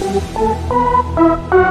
Thank you.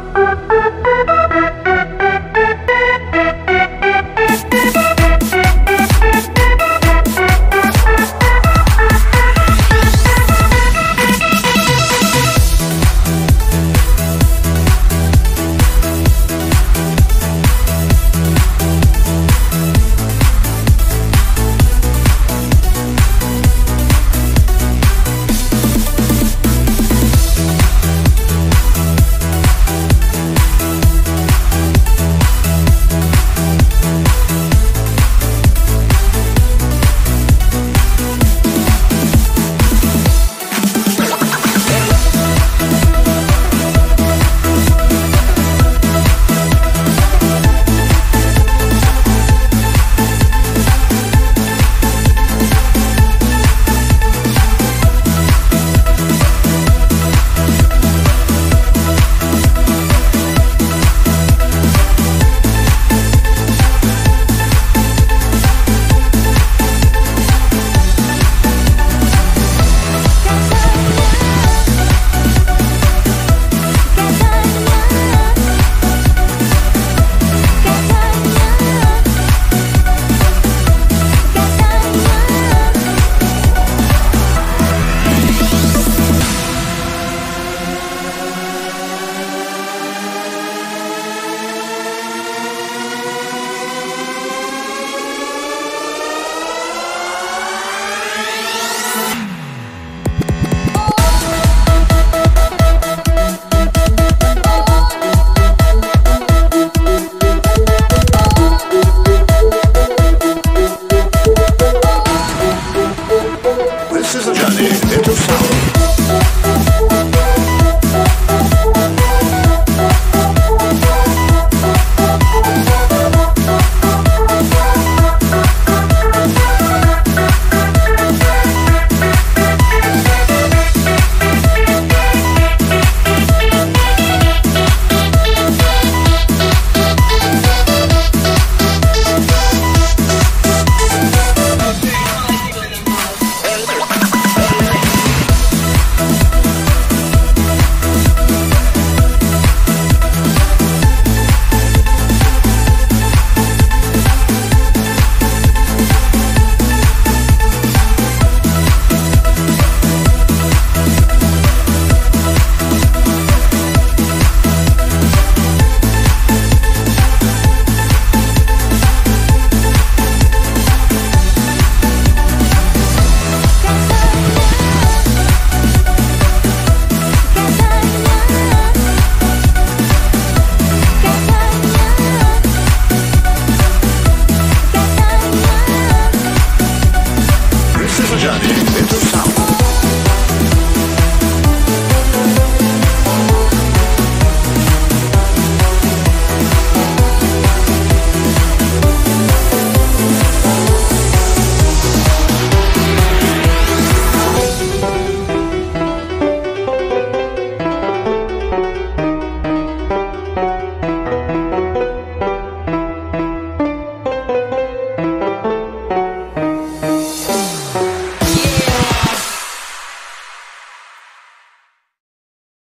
Johnny, into sound.